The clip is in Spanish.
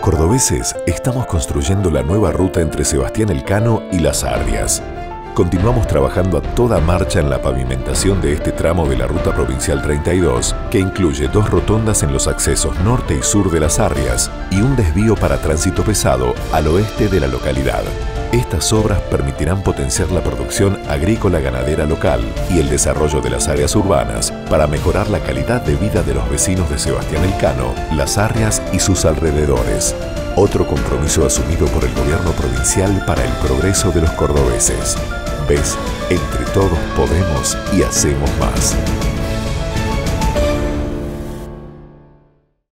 cordobeses estamos construyendo la nueva ruta entre Sebastián Elcano y Las Ardias. Continuamos trabajando a toda marcha en la pavimentación de este tramo de la Ruta Provincial 32, que incluye dos rotondas en los accesos norte y sur de Las Arrias y un desvío para tránsito pesado al oeste de la localidad. Estas obras permitirán potenciar la producción agrícola ganadera local y el desarrollo de las áreas urbanas para mejorar la calidad de vida de los vecinos de Sebastián Elcano, Las Arrias y sus alrededores. Otro compromiso asumido por el gobierno provincial para el progreso de los cordobeses. ¿Ves? Entre todos podemos y hacemos más.